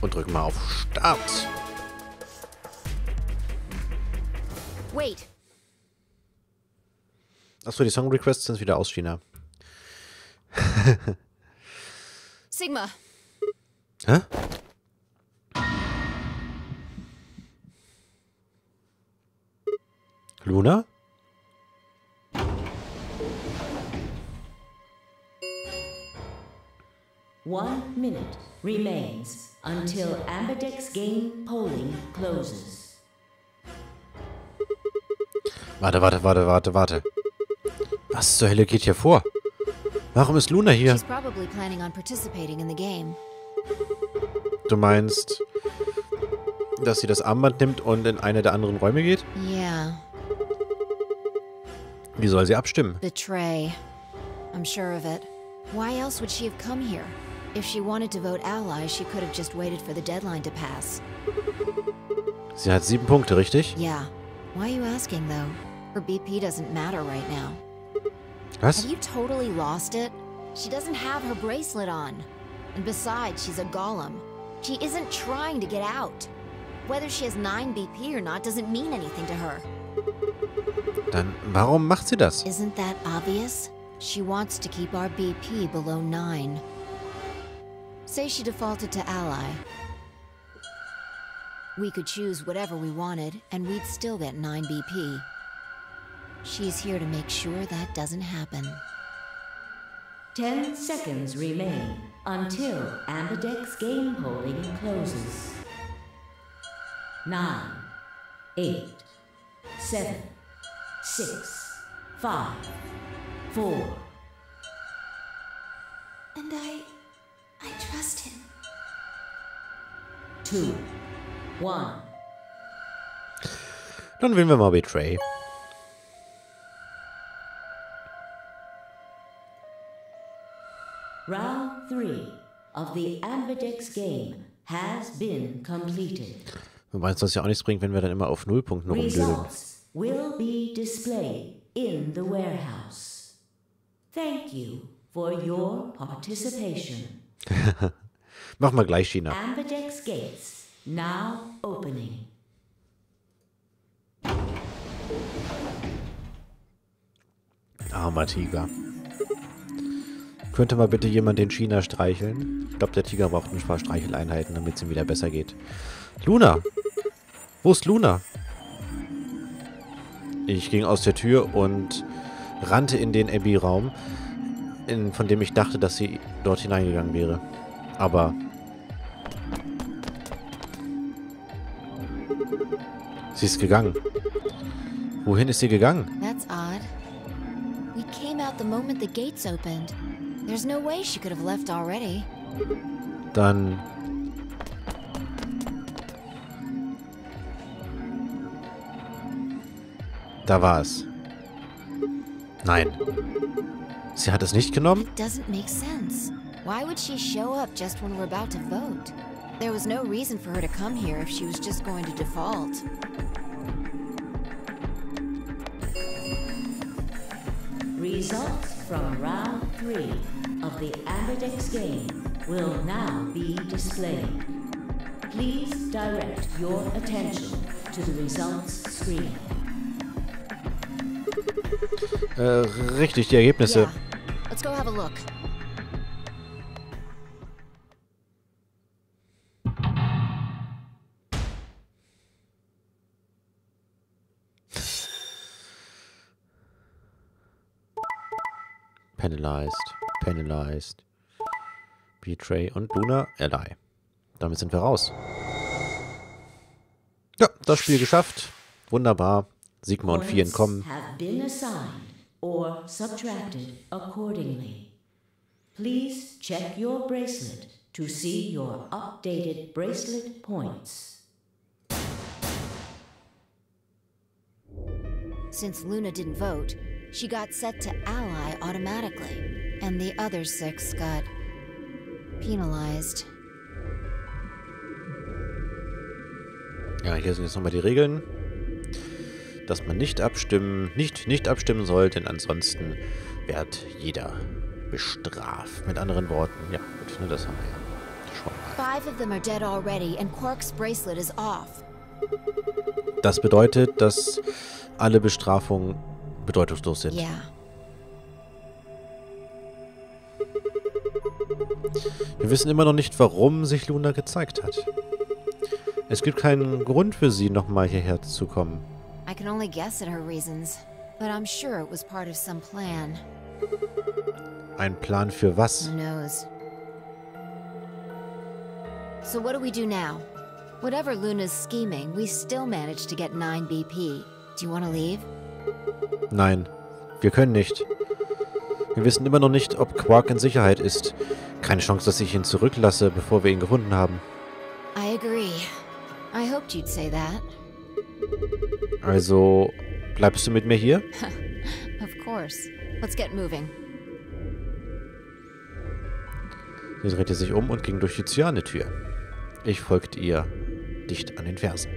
Und drücken mal auf Start. Wait. Achso, die Song Requests sind wieder aus China. Sigma. Hä? Luna? One minute remains until Amberdex game polling closes. Warte, warte, warte, warte, warte. Was zur Hölle geht hier vor? Warum ist Luna hier? She's probably planning on participating in the game. Du meinst, dass sie das Armband nimmt und in eine der anderen Räume geht? Yeah. Wie soll sie abstimmen? Betray. I'm sure of it. Why else would she have come here? If she wanted to vote ally, she could have just waited for the deadline to pass. Sie hat sieben Punkte, richtig? Yeah. Why are you asking, though? Her BP doesn't matter right now. Was? Have you totally lost it? She doesn't have her bracelet on. And besides, she's a golem. She isn't trying to get out. Whether she has 9 BP or not doesn't mean anything to her. Dann warum macht sie das? Isn't that obvious? She wants to keep our BP below 9. Say she defaulted to ally. We could choose whatever we wanted, and we'd still get 9 BP. She's here to make sure that doesn't happen. Ten seconds remain until Amberdex game polling closes. Nine, eight, seven, six, five, four, And I... I trust him. two, one. Dann wählen wir mal Betray. Round three of the Amberdex game has been completed. Wobei uns das ja auch nichts bringt, wenn wir dann immer auf Nullpunkten rumdödeln. Results will be displayed in the warehouse. Thank you for your participation. Machen wir gleich China. Amberdex gates now opening. Armer Tiger. Könnte mal bitte jemand den China streicheln? Ich glaube, der Tiger braucht ein paar Streicheleinheiten, damit es ihm wieder besser geht. Luna! Wo ist Luna? Ich ging aus der Tür und rannte in den Abbey-Raum, in- von dem ich dachte, dass sie dort hineingegangen wäre. Aber... Sie ist gegangen. Wohin ist sie gegangen? That's odd. We came out the moment the gates opened. There's no way she could have left already. Dann. Da war es. Nein. Sie hat es nicht genommen? It doesn't make sense. Why would she show up just when we're about to vote? There was no reason for her to come here if she was just going to default. Results from round three of the Amberdex game will now be displayed. Please direct your attention to the results screen. Äh, richtig, die Ergebnisse. Yeah. Penalized. Penalized. Betray und Luna Ally. Damit sind wir raus. Ja, das Spiel geschafft. Wunderbar. Sigma und Vier entkommen. have been assigned or subtracted accordingly. Please check your bracelet to see your updated bracelet points. Since Luna didn't vote, she got set to ally automatically, and the other six got penalized. Ja, hier sind jetzt nochmal die Regeln. Dass man nicht abstimmen, nicht, nicht abstimmen soll, denn ansonsten wird jeder bestraft. Mit anderen Worten, ja, gut, ne, das haben wir ja. Five of them are dead already, and Quark's bracelet is off. Das bedeutet, dass alle Bestrafungen bedeutungslos sind. Yeah. Wir wissen immer noch nicht, warum sich Luna gezeigt hat. Es gibt keinen Grund für sie, nochmal hierher zu kommen. I can only guess at her reasons, but I'm sure it was part of some plan. Ein Plan für was? Who knows? So what do we do now? Whatever Luna's scheming, we still managed to get 9 BP. Do you want to leave? Nein, wir können nicht. Wir wissen immer noch nicht, ob Quark in Sicherheit ist. Keine Chance, dass ich ihn zurücklasse, bevor wir ihn gefunden haben. I agree. I hoped you'd say that. Also, bleibst du mit mir hier? Of course. Let's get moving. Sie drehte sich um und ging durch die Cyanetür. Ich folgte ihr dicht an den Fersen.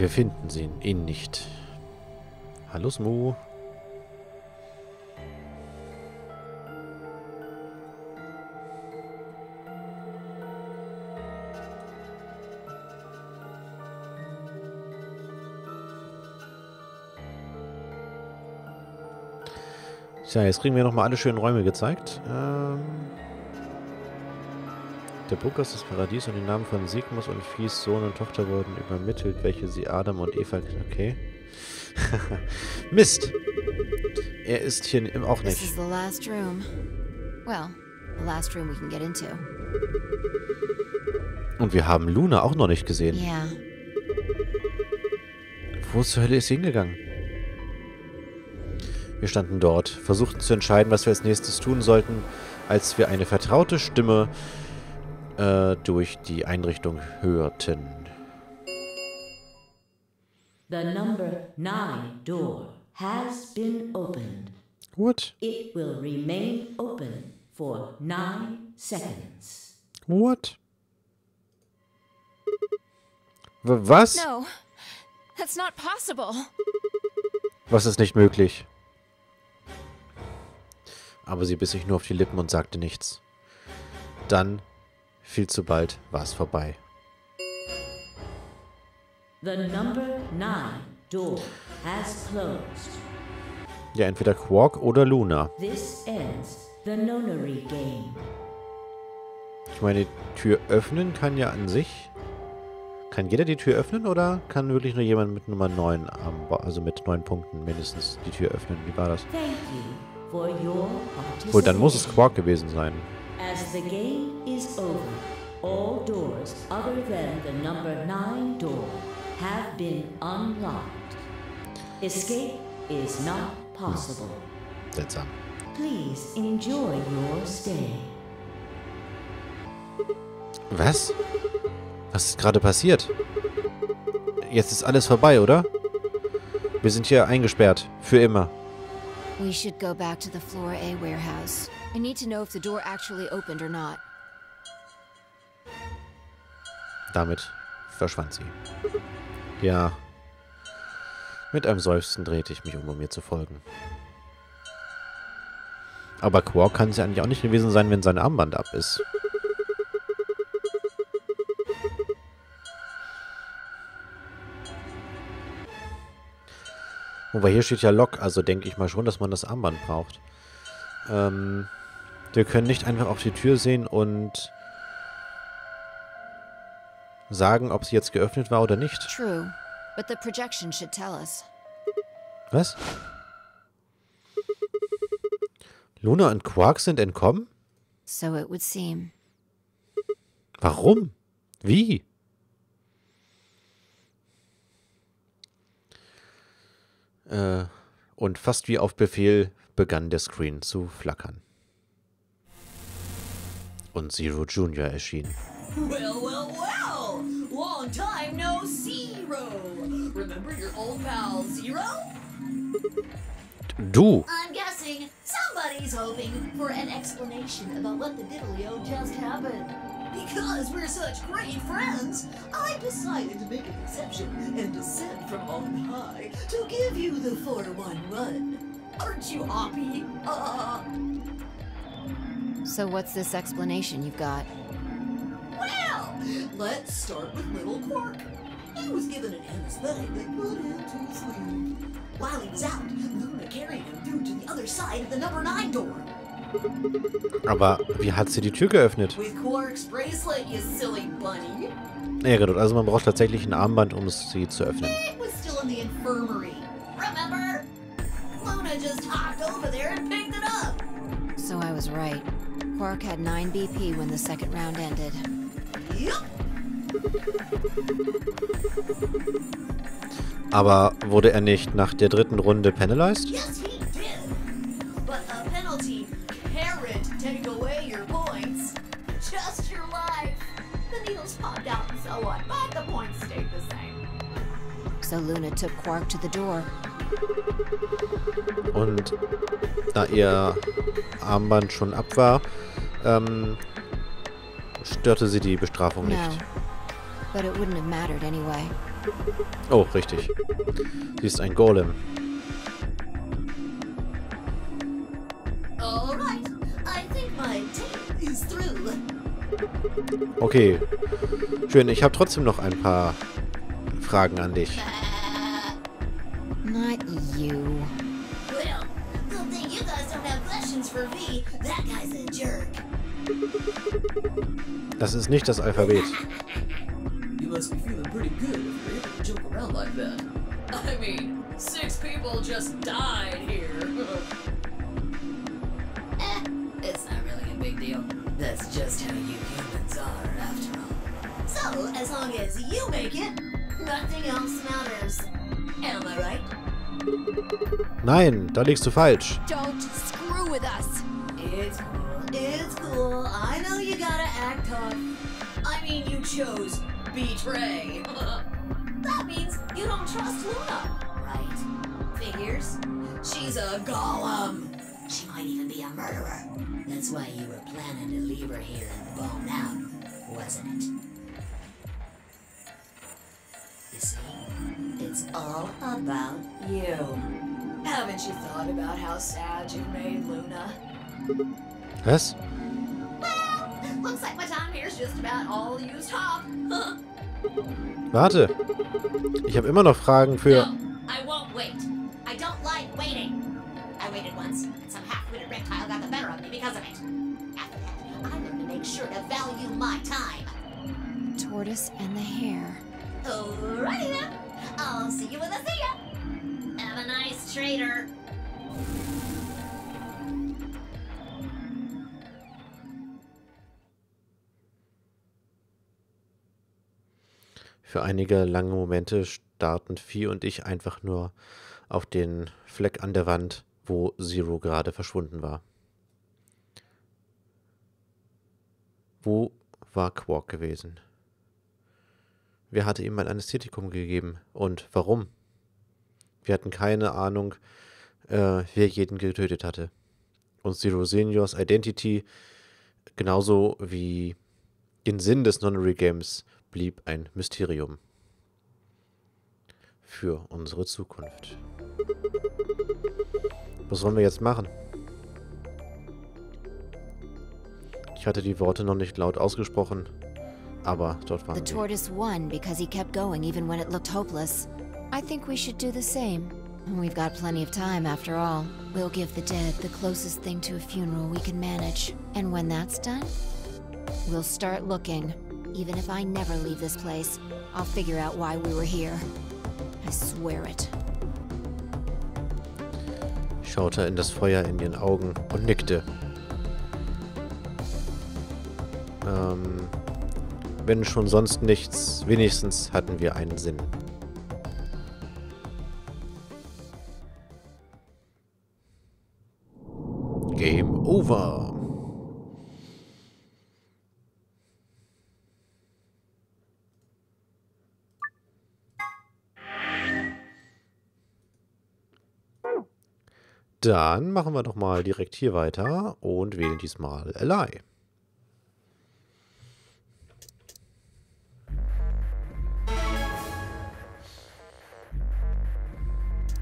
Wir finden sie, ihn nicht. Hallo Smu. Tja, jetzt kriegen wir nochmal alle schönen Räume gezeigt. Ähm der Bunkers des Paradies und die Namen von Sigmus und Fies Sohn und Tochter wurden übermittelt, welche sie Adam und Eva... Okay. Mist! Er ist hier auch This is nicht. the last room. Well, the last room we can get into. Und wir haben Luna auch noch nicht gesehen. Yeah. Wo zur Hölle ist sie hingegangen? Wir standen dort, versuchten zu entscheiden, was wir als nächstes tun sollten, als wir eine vertraute Stimme äh, durch die Einrichtung hörten. The number 9 door has been opened. What? It will remain open for 9 seconds. What? W was? No, that's not possible. Was ist nicht möglich? Aber sie biss sich nur auf die Lippen und sagte nichts. Dann, viel zu bald, war es vorbei. The number 9 door has closed. Ja, entweder Quark oder Luna. This ends the nonary game. Ich meine, die Tür öffnen kann ja an sich... Kann jeder die Tür öffnen oder kann wirklich nur jemand mit Nummer 9, am also mit 9 Punkten mindestens die Tür öffnen? Wie war das? Wohl, dann muss es Quark gewesen sein. As the game is over, all doors other than the number 9 door have been unlocked. Escape is not possible. Seltsam. Please enjoy your stay. Was? Was ist gerade passiert? Jetzt ist alles vorbei, oder? Wir sind hier eingesperrt. Für immer. We should go back to the Floor A warehouse. I need to know if the door actually opened or not. Damit verschwand sie. Ja. Mit einem Seufzen drehte ich mich um, um mir zu folgen. Aber Quark kann es ja eigentlich auch nicht gewesen sein, wenn sein Armband ab ist. Wobei hier steht ja Lock, also denke ich mal schon, dass man das Armband braucht. Ähm, wir können nicht einfach auf die Tür sehen und sagen, ob sie jetzt geöffnet war oder nicht. True, but the projection should tell us. Was? Luna und Quark sind entkommen? So it would seem. Warum? Wie? Äh, und fast wie auf Befehl begann der Screen zu flackern. Und Zero Junior erschien. Well, well, well! Long time no Zero. Remember your old pal Zero? Du! I'm guessing somebody's hoping for an explanation about what the diddlio just happened. Because we're such great friends, I decided to make an exception and descend from on high to give you the 4-1 run. Aren't you happy? Uh, So what's this explanation you've got? well, let's start with little Quark. He was given an anesthetic that put him to sleep. While he was out, Luna carried him through to the other side of the number 9 door. Aber wie hat sie die Tür geöffnet? With Quark's bracelet, you silly bunny. Ja, genau. Also man braucht tatsächlich ein Armband, um es sie zu öffnen. It was still in the infirmary. Remember? Luna just hopped over there and picked it up. So I was right. Quark had 9 BP when the second round ended. Aber wurde er nicht nach der dritten Runde penalized? Yes, he can't take away your points. Just your life. The needles popped out and so on, but the points stayed the same. So Luna took Quark to the door. Und da ihr Armband schon ab war, ähm, störte sie die Bestrafung No. nicht. But it wouldn't have mattered anyway. Oh, richtig. Sie ist ein Golem. Okay. Schön, ich habe trotzdem noch ein paar Fragen an dich. Not you. Well, good thing you guys don't have questions for me. That guy's a jerk. Das ist nicht das Alphabet. You must be feeling pretty good if you're able to joke around like that. I mean, six people just died here. Eh, it's not really a big deal. That's just how you humans. So, as long as you make it, nothing else matters. Am I right? Nein, da liegst du falsch. Don't screw with us! It's cool. It's cool. I know you gotta act tough. I mean, you chose betray. that means you don't trust Luna, right? Figures. She's a golem. She might even be a murderer. That's why you were planning to leave her here and bone out, wasn't it? It's all about you. Haven't you thought about how sad you made Luna? Yes? Well, looks like my time here's just about all used up. Warte. Ich habe immer noch Fragen für... No, I won't wait. I don't like waiting. I waited once, and some half-witted reptile got the better of me because of it. After that, I learned to make sure to value my time. Tortoise and the hare. Oh, Alrighty then. I'll see you when I see ya. Have a nice trader. Für einige lange Momente starrten Vieh und ich einfach nur auf den Fleck an der Wand, wo Zero gerade verschwunden war. Wo war Quark gewesen? Wer hatte ihm ein Anästhetikum gegeben und warum? Wir hatten keine Ahnung, äh, wer jeden getötet hatte. Und Zero Seniors Identity, genauso wie den Sinn des Nonary Games, blieb ein Mysterium für unsere Zukunft. Was wollen wir jetzt machen? Ich hatte die Worte noch nicht laut ausgesprochen, aber dort The waren wir. tortoise won because he kept going even when it looked hopeless. I think we should do the same. We've got plenty of time after all. We'll give the dead the closest thing to a funeral we can manage. And when that's done, we'll start looking. Even if I never leave this place, I'll figure out why we were here. I swear it. Schaute in das Feuer in ihren Augen und nickte. Ähm, Wenn schon sonst nichts, wenigstens hatten wir einen Sinn. Game over. Dann machen wir doch mal direkt hier weiter und wählen diesmal Ally.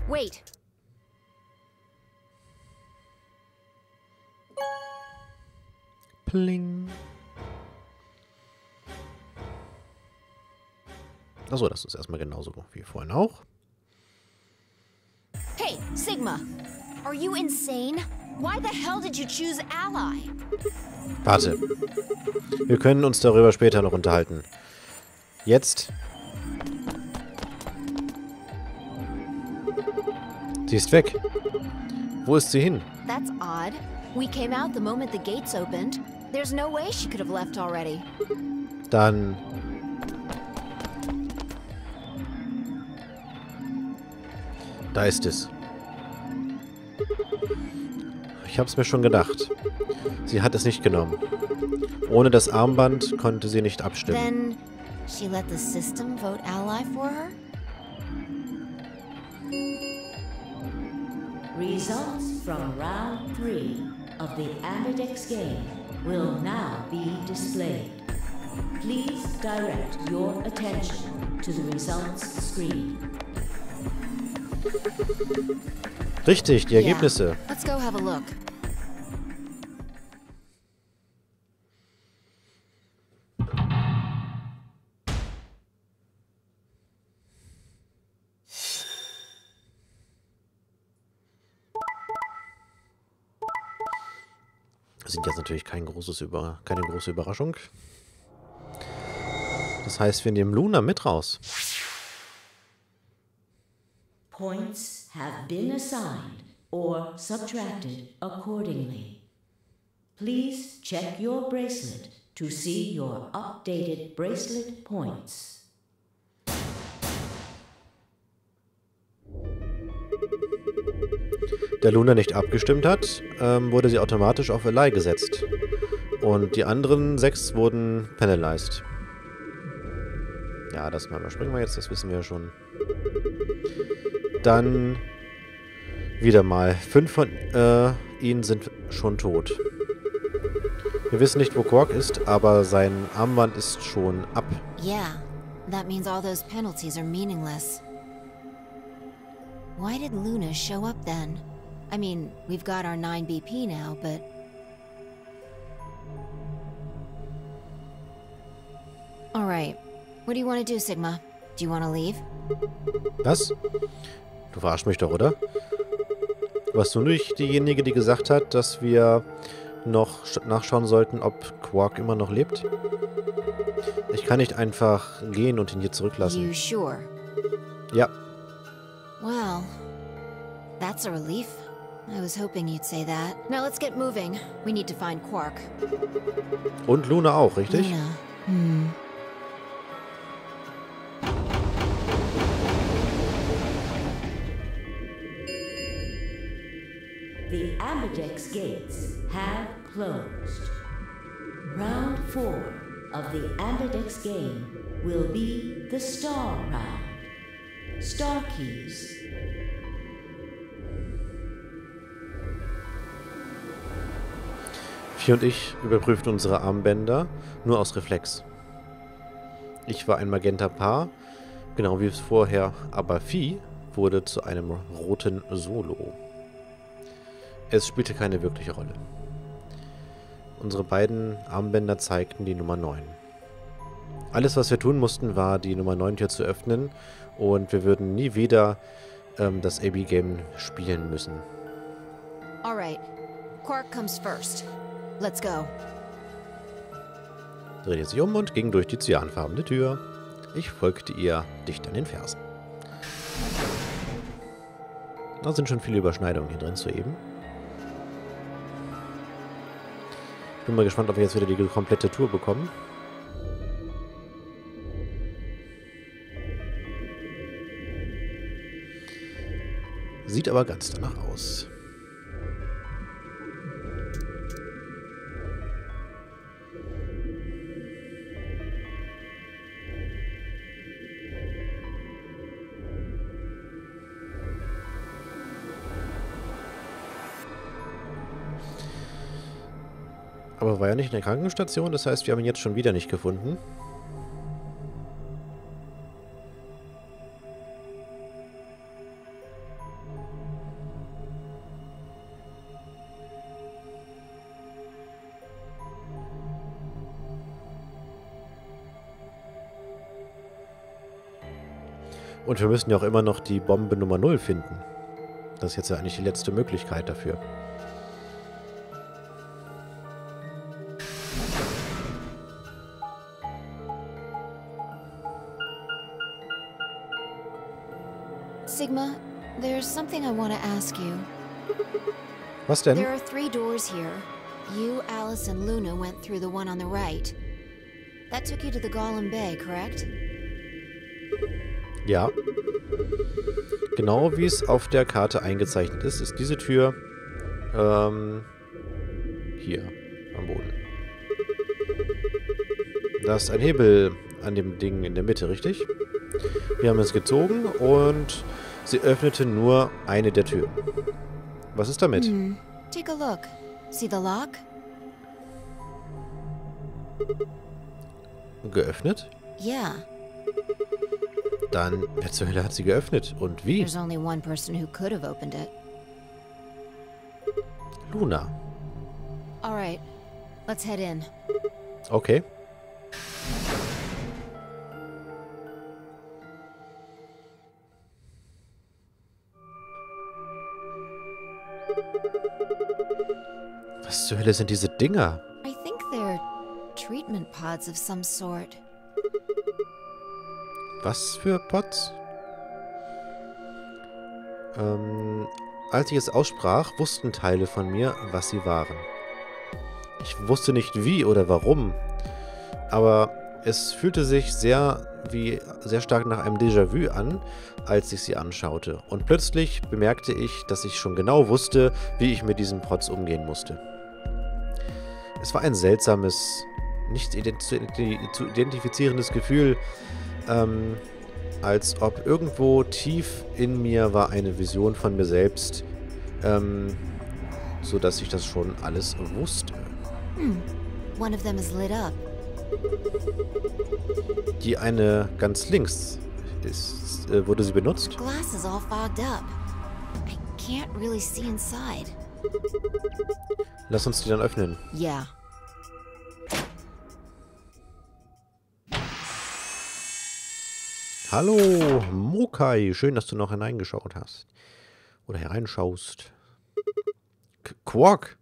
Wait. Pling. Achso, das ist erstmal genauso wie vorhin auch. Hey, Sigma. Are you insane? Why the hell did you choose Ally? Warte. Wir können uns darüber später noch unterhalten. Jetzt. Sie ist weg. Wo ist sie hin? That's odd. We came out the moment the gates opened. There's no way she could have left already. Dann. Da ist es. Ich hab's mir schon gedacht. Sie hat es nicht genommen. Ohne das Armband konnte sie nicht abstimmen. Then she let the system vote Ally for her? Results from round three of the Ambidex game will now be displayed. Please direct your attention to the results screen. Richtig, die Yeah. Let's go have a look. Sind jetzt natürlich kein Über keine große Überraschung. Das heißt, wir nehmen Luna mit raus. Points have been assigned or subtracted accordingly. Please check your bracelet to see your updated bracelet points. Da Luna nicht abgestimmt hat, ähm, wurde sie automatisch auf Ally gesetzt. Und die anderen sechs wurden penalized. Ja, das mal überspringen wir jetzt, das wissen wir ja schon. Dann wieder mal. Fünf von äh, ihnen sind schon tot. Wir wissen nicht, wo Quark ist, aber sein Armband ist schon ab. Yeah, that means all those penalties are meaningless. Why did Luna show up then? I mean, we've got our 9 BP now, but... Alright, what do you want to do, Sigma? Do you want to leave? Was? Du verarschst mich doch, oder? Warst du nicht diejenige, die gesagt hat, dass wir noch sch- nachschauen sollten, ob Quark immer noch lebt? Ich kann nicht einfach gehen und ihn hier You zurücklassen. sure? Ja, Well, that's a relief. I was hoping you'd say that. Now let's get moving. We need to find Quark. und Luna auch, richtig? Luna. Hmm. The Ambidex gates have closed. Round four of the Ambidex game will be the Star Round. Star Keys. Vieh und ich überprüften unsere Armbänder nur aus Reflex. Ich war ein magenta Paar, genau wie es vorher, aber Vieh wurde zu einem roten Solo. Es spielte keine wirkliche Rolle. Unsere beiden Armbänder zeigten die Nummer 9. Alles, was wir tun mussten, war, die Nummer 9 Tür zu öffnen und wir würden nie wieder ähm, das AB-Game spielen müssen. Alright, Quark comes first. Let's go. drehte sich um und ging durch die cyanfarbene Tür. Ich folgte ihr dicht an den Fersen. Da sind schon viele Überschneidungen hier drin zu eben. Ich bin mal gespannt, ob wir jetzt wieder die komplette Tour bekommen. Sieht aber ganz danach aus. Aber war ja nicht in der Krankenstation, das heißt, wir haben ihn jetzt schon wieder nicht gefunden. Und wir müssen ja auch immer noch die Bombe Nummer 0 finden. Das ist jetzt ja eigentlich die letzte Möglichkeit dafür. Something I want to ask you. Was denn? There are three doors here. You, Alice, and Luna went through the one on the right. That took you to the Golem Bay, correct? Ja. Genau wie es auf der Karte eingezeichnet ist, ist diese Tür ähm, hier am Boden. Da ist ein Hebel an dem Ding in der Mitte, richtig? Wir haben es gezogen und sie öffnete nur eine der Türen. Was ist damit? Hmm. Take a look. See the lock? Geöffnet? Yeah. Dann, wer zur Hölle hat sie geöffnet? Und wie? There's only one person who could have opened it. Luna. All right. Let's head in. Okay. Was zur Hölle sind diese Dinger? I think they're treatment pods of some sort. Was für Pots? Ähm, als ich es aussprach, wussten Teile von mir, was sie waren. Ich wusste nicht wie oder warum, aber es fühlte sich sehr wie sehr stark nach einem Déjà-vu an, als ich sie anschaute. Und plötzlich bemerkte ich, dass ich schon genau wusste, wie ich mit diesen Pots umgehen musste. Es war ein seltsames, nicht zu ident- zu identifizierendes Gefühl, ähm, als ob irgendwo tief in mir war eine Vision von mir selbst, ähm, so dass ich das schon alles wusste. One of them is lit up. Die eine ganz links ist, äh, wurde sie benutzt. Glass is all fogged up. I can't really see inside. Lass uns die dann öffnen. Yeah. Hallo, Mokai. Schön, dass du noch hineingeschaut hast. Oder hereinschaust. Quark.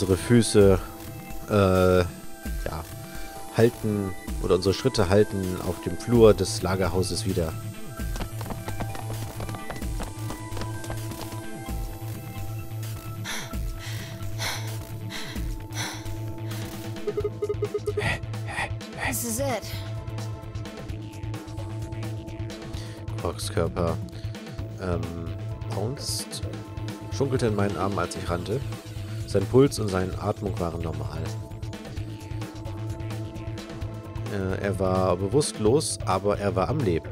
Unsere Füße äh, ja, halten oder unsere Schritte halten auf dem Flur des Lagerhauses wieder. This is it. Quarks Körper ähm, bounced, schunkelte in meinen Armen, als ich rannte. Sein Puls und seine Atmung waren normal. Äh, er war bewusstlos, aber er war am Leben.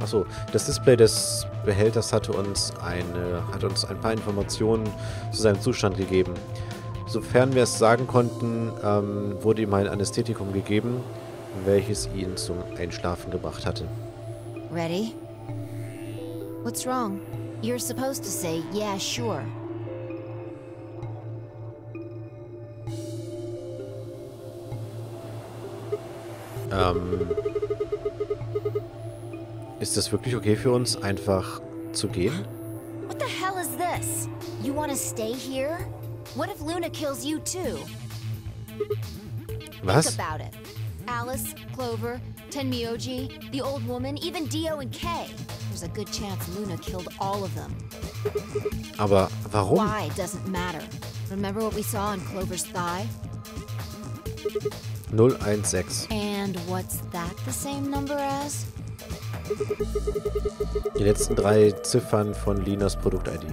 Achso, das Display des Behälters hatte uns, eine, hat uns ein paar Informationen zu seinem Zustand gegeben. Sofern wir es sagen konnten, ähm, wurde ihm ein Anästhetikum gegeben, welches ihn zum Einschlafen gebracht hatte. Ready? What's wrong? You're supposed to say, yeah, sure. Ähm, ist es wirklich okay für uns, einfach zu gehen? What the hell is this? You want to stay here? What if Luna kills you too? Was? Think about it. Alice, Clover, Tenmyoji, the old woman, even Dio and Kay. There's a good chance Luna killed all of them. Aber warum? Why doesn't matter. Remember what we saw on Clover's thigh? 016. And what's that the same number as? Die letzten drei Ziffern von Linas Produkt-ID.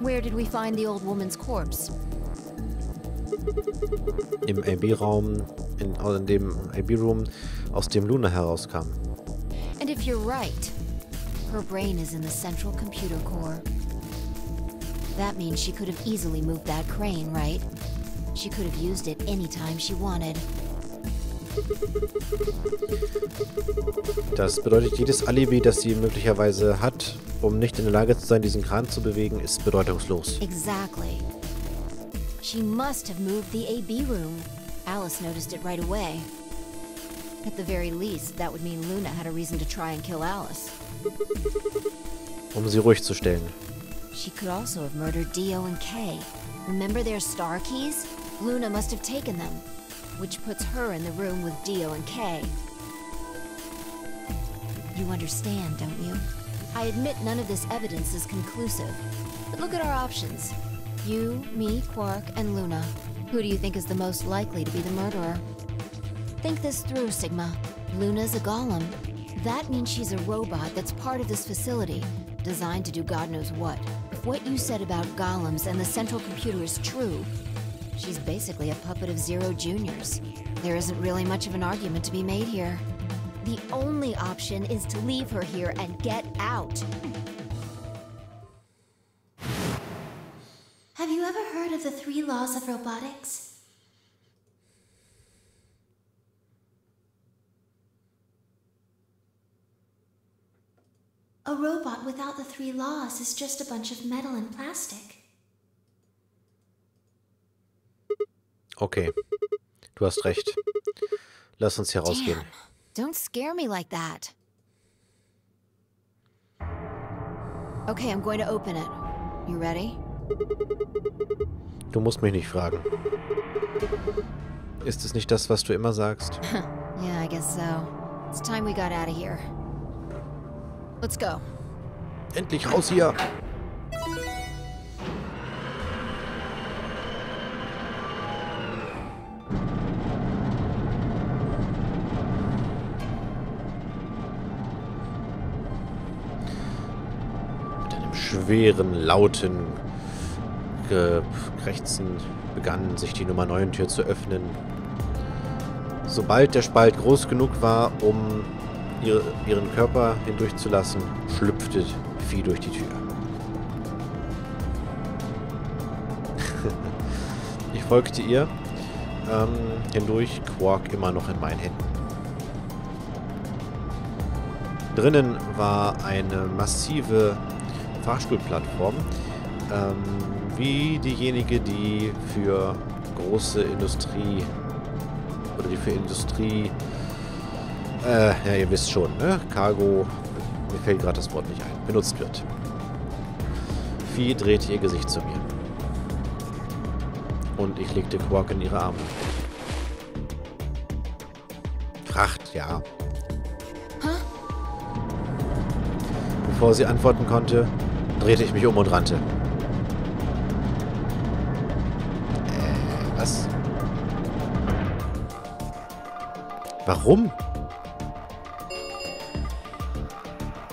Where did we find the old woman's corpse? Im AB-Raum, in, in dem AB-Room, aus dem Luna herauskam. And if you're right, her brain is in the central computer core. That means she could have easily moved that crane, right? She could have used it anytime she wanted. Das bedeutet, jedes Alibi, das sie möglicherweise hat, um nicht in der Lage zu sein, diesen Kran zu bewegen, ist bedeutungslos. Exactly. She must have moved the AB room. Alice noticed it right away. At the very least, that would mean Luna had a reason to try and kill Alice. Um sie ruhig zu stellen. She could also have murdered Dio and Kay. Remember their star keys? Luna must have taken them, which puts her in the room with Dio and Kay. You understand, don't you? I admit none of this evidence is conclusive, but look at our options. You, me, Quark, and Luna. Who do you think is the most likely to be the murderer? Think this through, Sigma. Luna's a golem. That means she's a robot that's part of this facility, designed to do God knows what. If what you said about golems and the central computer is true, she's basically a puppet of Zero Juniors. There isn't really much of an argument to be made here. The only option is to leave her here and get out. Laws of robotics? A robot without the three laws is just a bunch of metal and plastic. Okay. Du hast recht. Lass uns hier rausgehen. Don't scare me like that. Okay, I'm going to open it. You ready? Du musst mich nicht fragen. Ist es nicht das, was du immer sagst? Yeah, I guess so. It's time we got out of here. Let's go. Endlich raus hier! Mit einem schweren, lauten Krächzen begann sich die Nummer 9 Tür zu öffnen. Sobald der Spalt groß genug war, um ihre, ihren Körper hindurchzulassen, schlüpfte Vieh durch die Tür. ich folgte ihr ähm, hindurch, Quark immer noch in meinen Händen. Drinnen war eine massive Fahrstuhlplattform, ähm, wie diejenige, die für große Industrie oder die für Industrie äh, ja, ihr wisst schon, ne? Cargo, mir fällt gerade das Wort nicht ein, benutzt wird. Vieh drehte ihr Gesicht zu mir. Und ich legte Quark in ihre Arme. Fracht, ja. Bevor sie antworten konnte, drehte ich mich um und rannte. Was? Warum?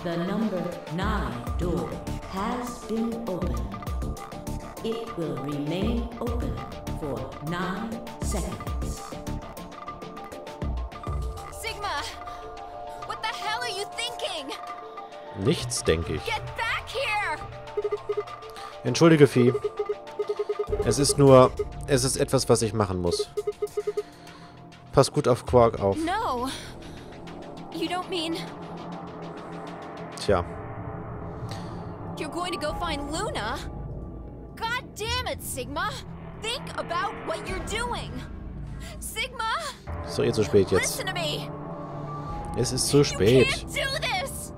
The number 9 door has been opened. It will remain open for 9 seconds. Sigma! What the hell are you thinking? Nichts, denke ich. Get back here! Entschuldige, Vieh. Es ist nur... Es ist etwas, was ich machen muss. Pass gut auf Quark auf. No! You don't mean Tja. you're going to go find Luna? God damn it, Sigma! Think about what you're doing! Sigma! Ist doch eh zu spät jetzt. Listen to me! Es ist zu You spät. can't do this!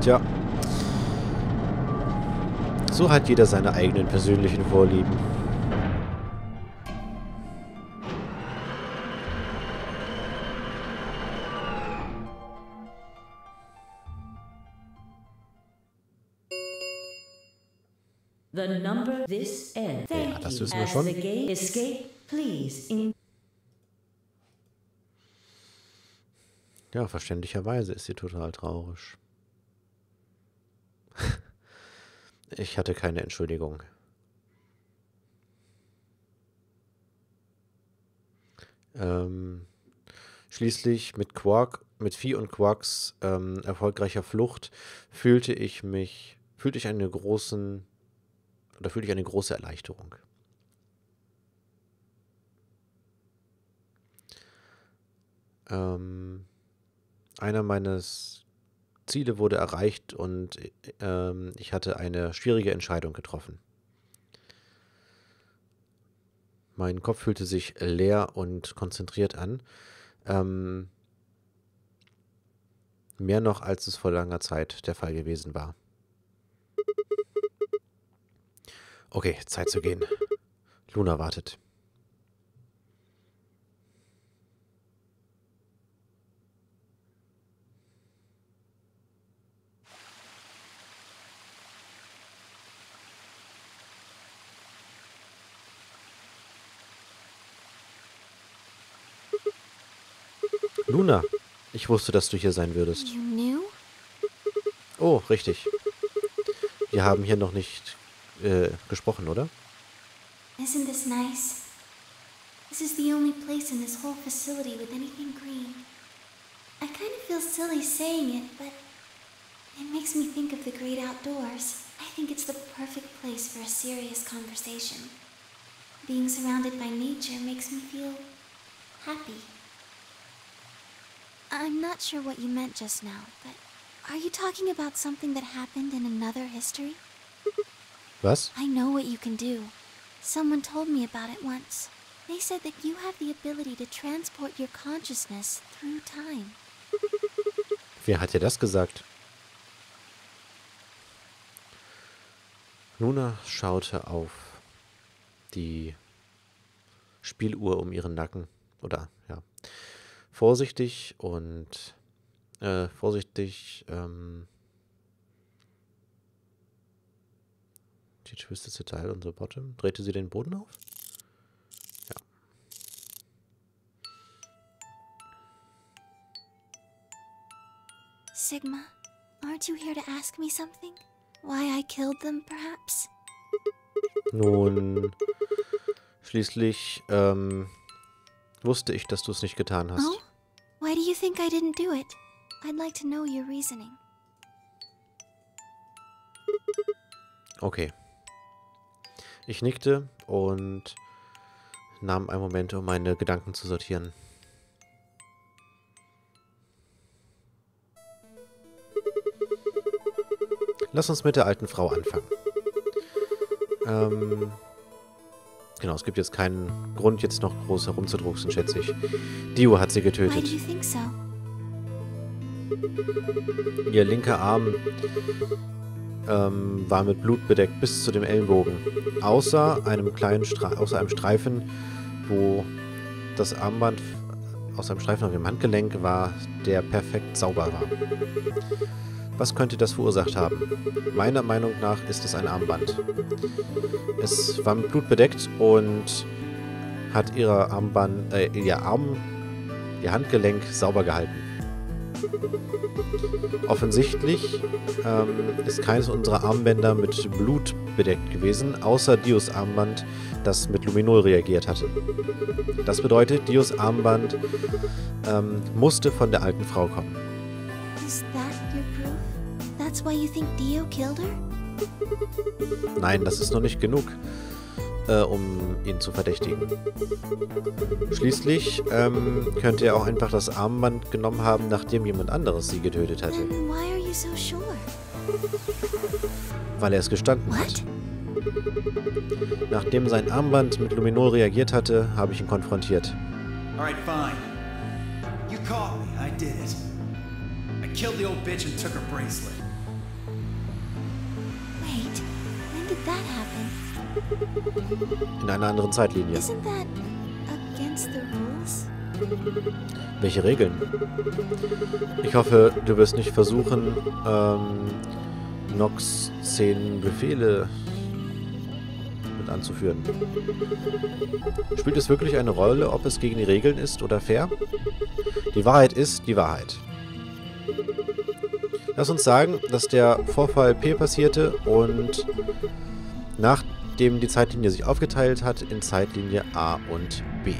Tja. So hat jeder seine eigenen persönlichen Vorlieben. The number this end. Thank Ja, das wissen wir schon. escape, please Ja, verständlicherweise ist sie total traurig. Ich hatte keine Entschuldigung. Ähm, schließlich mit Quark, mit Vieh und Quarks ähm, erfolgreicher Flucht fühlte ich mich, fühlte ich eine großen, oder fühlte ich eine große Erleichterung. Ähm, einer meines Ziele wurde erreicht und äh, ähm, ich hatte eine schwierige Entscheidung getroffen. Mein Kopf fühlte sich leer und konzentriert an. Ähm, mehr noch, als es vor langer Zeit der Fall gewesen war. Okay, Zeit zu gehen. Luna wartet. Luna, ich wusste, dass du hier sein würdest. Oh, richtig. Wir haben hier noch nicht äh, gesprochen, oder? Isn't this nice? This is the only place in this whole facility with anything green. I kind of feel silly saying it, but it makes me think of the great outdoors. I think it's the perfect place for a serious conversation. Being surrounded by nature makes me feel happy. I'm not sure what you meant just now, but are you talking about something that happened in another history? Was? I know what you can do. Someone told me about it once. They said that you have the ability to transport your consciousness through time. Wer hat dir das gesagt? Luna schaute auf die Spieluhr um ihren Nacken. Oder, ja. Vorsichtig und äh, vorsichtig, ähm, die twisted the dial on the bottom. Drehte sie den Boden auf? Ja. Sigma, aren't you here to ask me something? Why I killed them, perhaps? Nun, schließlich ähm, wusste ich, dass du es nicht getan hast. Oh? Why do you think I didn't do it? I'd like to know your reasoning. Okay. Ich nickte und nahm einen Moment, um meine Gedanken zu sortieren. Lass uns mit der alten Frau anfangen. Ähm, genau, es gibt jetzt keinen Grund, jetzt noch groß herumzudrucksen, schätze ich. Dio hat sie getötet. so? Ihr linker Arm ähm, war mit Blut bedeckt bis zu dem Ellenbogen. Außer einem kleinen Stre außer einem Streifen, wo das Armband aus einem Streifen auf dem Handgelenk war, der perfekt sauber war. Was könnte das verursacht haben? Meiner Meinung nach ist es ein Armband. Es war mit Blut bedeckt und hat ihre Armband, äh, ihr Arm, ihr Handgelenk sauber gehalten. Offensichtlich ähm, ist keines unserer Armbänder mit Blut bedeckt gewesen, außer Dios Armband, das mit Luminol reagiert hatte. Das bedeutet, Dios Armband ähm, musste von der alten Frau kommen. Is that your proof? That's why you think Dio killed her? Nein, das ist noch nicht genug, äh, um ihn zu verdächtigen. Schließlich ähm, könnte er auch einfach das Armband genommen haben, nachdem jemand anderes sie getötet hatte, Then why are you so sure? weil er es gestanden What? hat. Nachdem sein Armband mit Luminol reagiert hatte, habe ich ihn konfrontiert. Alright, fine. You caught me. I did it. I killed the old bitch and took her bracelet. In einer anderen Zeitlinie. Welche Regeln? Ich hoffe, du wirst nicht versuchen, ähm, Nox 10 Befehle anzuführen. Spielt es wirklich eine Rolle, ob es gegen die Regeln ist oder fair? Die Wahrheit ist die Wahrheit. Lass uns sagen, dass der Vorfall P passierte und nachdem die Zeitlinie sich aufgeteilt hat in Zeitlinie A und B.